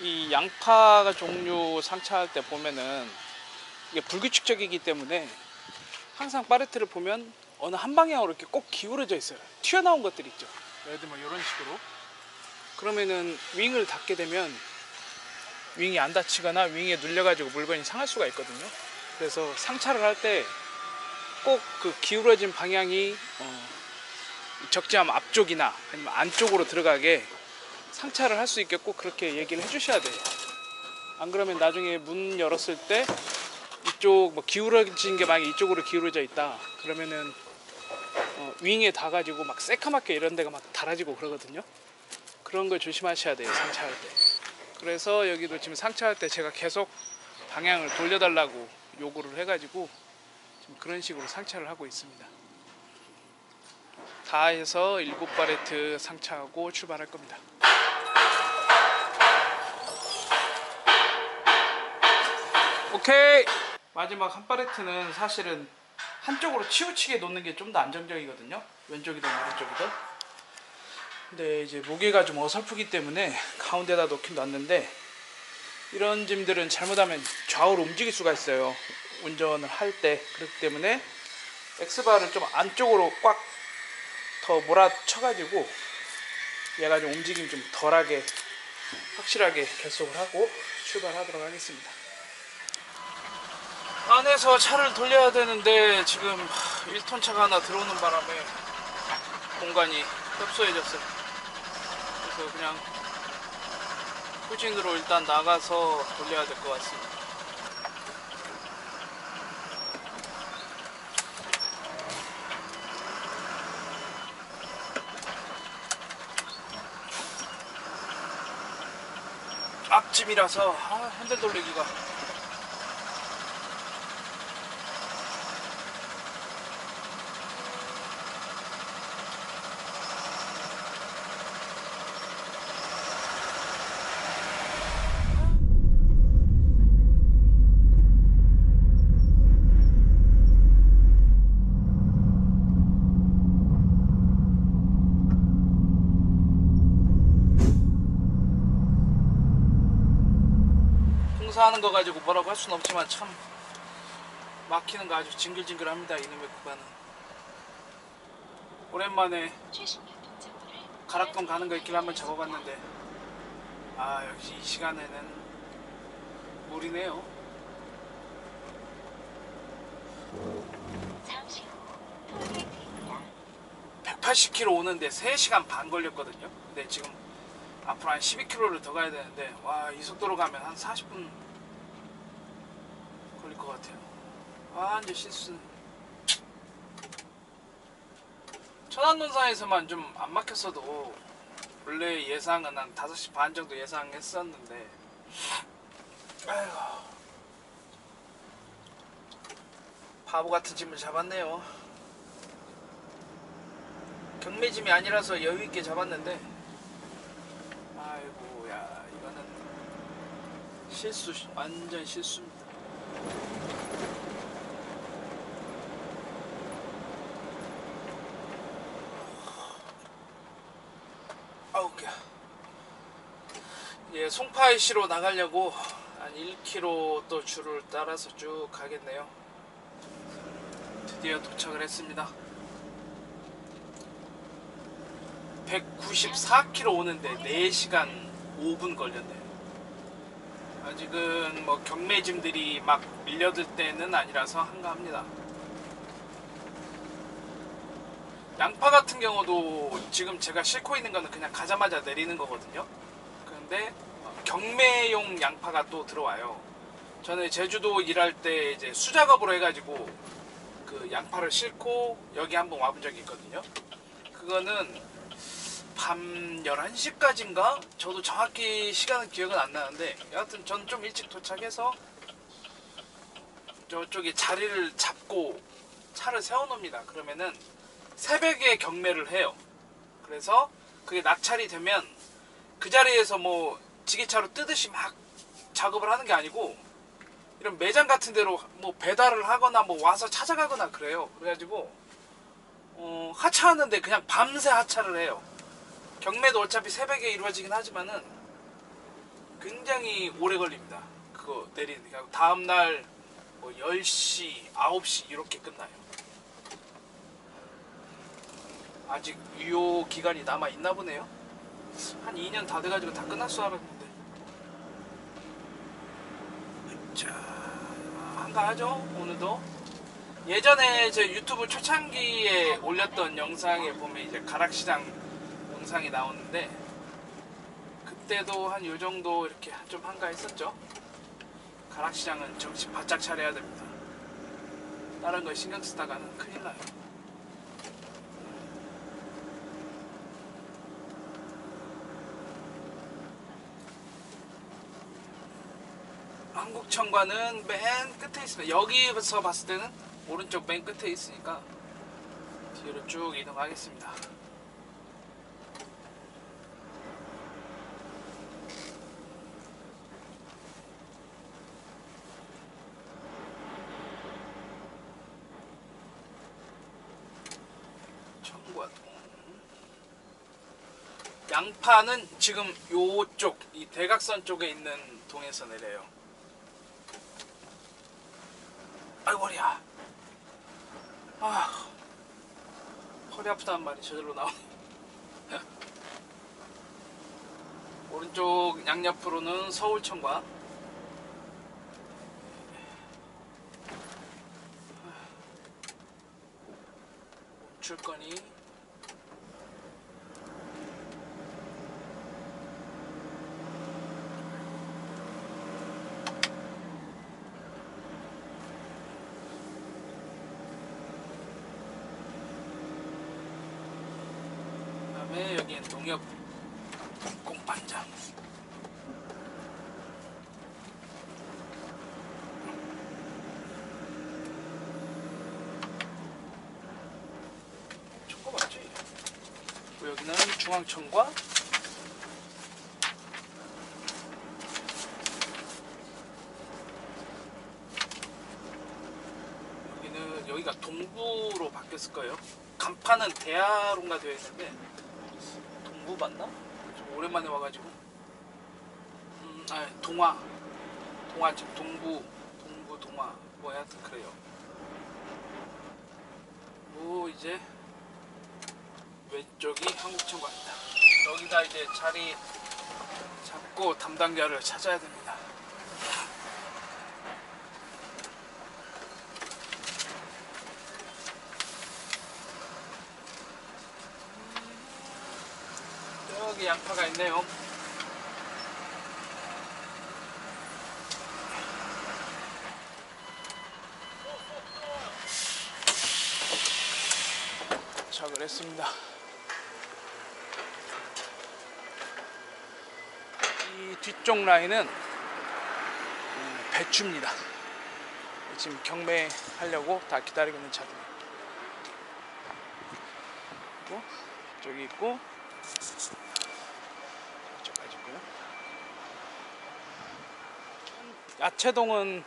이 양파 종류 상차할 때 보면은 이게 불규칙적이기 때문에 항상 파레트를 보면 어느 한 방향으로 이렇게 꼭 기울어져 있어요. 튀어나온 것들 있죠. 예를 들면 이런 식으로. 그러면은 윙을 닫게 되면 윙이 안 닫히거나 윙에 눌려가지고 물건이 상할 수가 있거든요. 그래서 상차를 할 때 꼭 그 기울어진 방향이 어, 적재함 앞쪽이나 아니면 안쪽으로 들어가게 상차를 할수꼭 그렇게 얘기를 해주셔야 돼요. 안 그러면 나중에 문 열었을 때 이쪽 뭐 기울어진 게 만약 이쪽으로 기울어져 있다 그러면은 어, 윙에 닿아가지고 막 새카맣게 이런 데가 막 달아지고 그러거든요. 그런 걸 조심하셔야 돼요 상차할 때. 그래서 여기도 지금 상차할 때 제가 계속 방향을 돌려달라고 요구를 해가지고 지금 그런 식으로 상차를 하고 있습니다. 다 해서 7바레트 상차하고 출발할 겁니다. 오케이! 마지막 한 바레트는 사실은 한쪽으로 치우치게 놓는 게 좀 더 안정적이거든요. 왼쪽이든 오른쪽이든. 근데 이제 무게가 좀 어설프기 때문에 가운데다 놓긴 놨는데 이런 짐들은 잘못하면 좌우로 움직일 수가 있어요. 운전을 할 때. 그렇기 때문에 X바를 좀 안쪽으로 꽉 더 몰아쳐가지고 얘가 좀 움직임이 좀 덜하게 확실하게 결속을 하고 출발하도록 하겠습니다. 안에서 차를 돌려야 되는데 지금 1톤 차가 하나 들어오는 바람에 공간이 협소해졌어요. 그래서 그냥 후진으로 일단 나가서 돌려야 될 것 같습니다. 앞집이라서 아, 핸들 돌리기가 공사하는 거 가지고 뭐라고 할 수는 없지만 참 막히는 거 아주 징글징글합니다 이놈의 구간은. 오랜만에 가락동 가는 거 있길 한번 잡아봤는데. 아 역시 이 시간에는 톨게이트입니다. 180km 오는데 3시간 반 걸렸거든요. 근데 지금 앞으로 한 12km를 더 가야 되는데 와 이 속도로 가면 한 40분 걸릴 것 같아요. 완전 실수 천안논산에서만 좀 안 막혔어도 원래 예상은 한 5시 반 정도 예상했었는데. 아이고. 바보 같은 짐을 잡았네요. 경매짐이 아니라서 여유 있게 잡았는데. 아이고 야 이거는 실수 완전 실수입니다. 아우 야 예, 송파이시로 나가려고 한 1km 또 줄을 따라서 쭉 가겠네요. 드디어 도착을 했습니다. 194km 오는데 4시간 5분 걸렸네요. 아직은 뭐 경매짐들이 막 밀려들 때는 아니라서 한가합니다. 양파 같은 경우도 지금 제가 싣고 있는 거는 그냥 가자마자 내리는 거거든요. 그런데 경매용 양파가 또 들어와요. 저는 제주도 일할 때 이제 수작업으로 해가지고 그 양파를 싣고 여기 한번 와본 적이 있거든요. 그거는 밤 11시까지인가? 저도 정확히 시간은 기억은 안 나는데 여하튼 저는 좀 일찍 도착해서 저쪽에 자리를 잡고 차를 세워놓습니다. 그러면은 새벽에 경매를 해요. 그래서 그게 낙찰이 되면 그 자리에서 뭐 지게차로 뜨듯이 막 작업을 하는 게 아니고 이런 매장 같은 데로 뭐 배달을 하거나 뭐 와서 찾아가거나 그래요. 그래가지고 어, 하차하는데 그냥 밤새 하차를 해요. 경매도 어차피 새벽에 이루어지긴 하지만은 굉장히 오래 걸립니다. 그거 내리는 게 다음 날 뭐 10시, 9시 이렇게 끝나요. 아직 유효 기간이 남아 있나 보네요. 한 2년 다 돼가지고 다 끝났어 알았는데. 자, 한가하죠 오늘도. 예전에 제 유튜브 초창기에 올렸던 영상에 보면 이제 가락시장 영상이 나오는데 그때도 한 요 정도 이렇게 좀 한가했었죠. 가락시장은 정신 바짝 차려야 됩니다. 다른 거 신경 쓰다가는 큰일 나요. 한국청과는 맨 끝에 있습니다. 여기서 봤을 때는 오른쪽 맨 끝에 있으니까 뒤로 쭉 이동하겠습니다. 청과동. 양파는 지금 요쪽 이 대각선 쪽에 있는 동에서 내려요. 아이고 허리야. 아 허리 아프다는 말이 저절로 나오네. 오른쪽 양옆으로는 서울청과 줄거니 다음에 여기는 농협 공판장 초코 맞지? 여기는 중앙청과 여기는 여기가 동부로 바뀌었을 거예요. 간판은 대하로가 되어 있는데 맞나? 좀 오랜만에 와가지고. 음, 아 동화. 동화 집 동부. 동부 동화. 뭐 하여튼 그래요. 뭐 이제 왼쪽이 한국청과입니다. 여기다 이제 자리 잡고 담당자를 찾아야 됩니다 여기 양파가 있네요. 도착을 했습니다. 이 뒤쪽 라인은 음, 배추입니다. 지금 경매하려고 다 기다리고 있는. 그리고 저기 있고 이쪽까지 있고요. 야채동은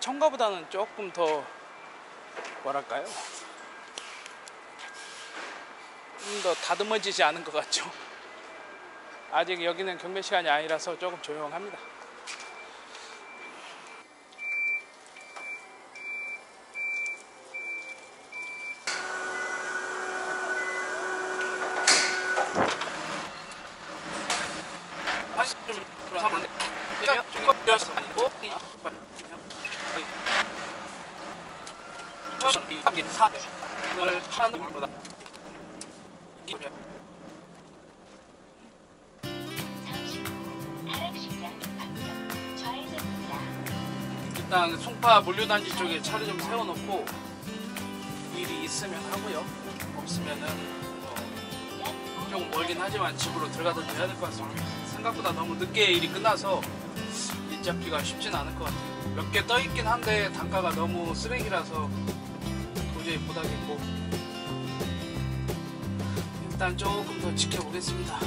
청가보다는 조금 더 뭐랄까요? 좀 더 다듬어지지 않은 것 같죠? 아직 여기는 경매 시간이 아니라서 조금 조용합니다. 일단 송파 물류단지 쪽에 차를 좀 세워놓고 일이 있으면 하고요. 없으면은 뭐좀 멀긴 하지만 집으로 들어가든지 해야 될 것 같습니다. 생각보다 너무 늦게 일이 끝나서 일 잡기가 쉽진 않을 것 같아요. 몇 개 떠 있긴 한데 단가가 너무 쓰레기라서 도저히 못하겠고 일단 조금 더 지켜보겠습니다.